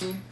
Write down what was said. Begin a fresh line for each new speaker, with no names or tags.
응. 응.